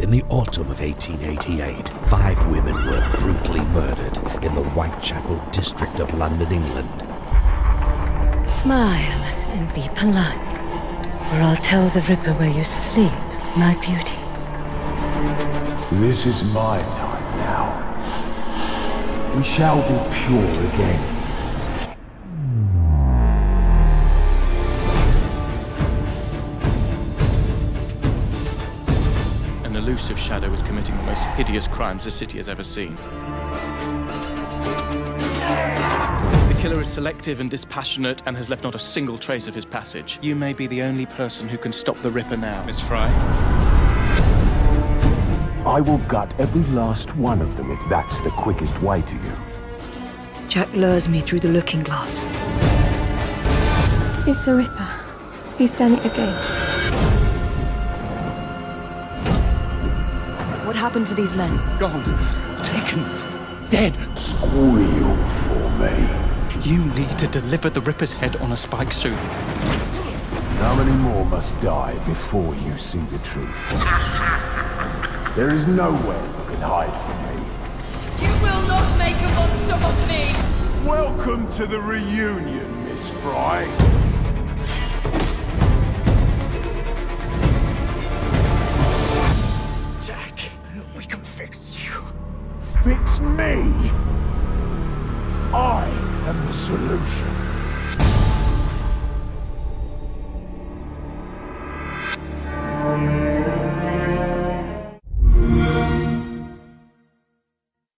In the autumn of 1888, five women were brutally murdered in the Whitechapel district of London, England. Smile and be polite, or I'll tell the Ripper where you sleep, my beauties. This is my time now. We shall be pure again. Elusive shadow is committing the most hideous crimes the city has ever seen. The killer is selective and dispassionate and has left not a single trace of his passage. You may be the only person who can stop the Ripper now, Miss Frye. I will gut every last one of them if that's the quickest way to you. Jack lures me through the looking glass. It's the Ripper. He's done it again. What happened to these men? Gone. Taken. Dead. Squeal for me. You need to deliver the Ripper's head on a spike soon. How many more must die before you see the truth? There is nowhere you can hide from me. You will not make a monster of me! Welcome to the reunion, Miss Frye. Can fix you. Fix me. I am the solution.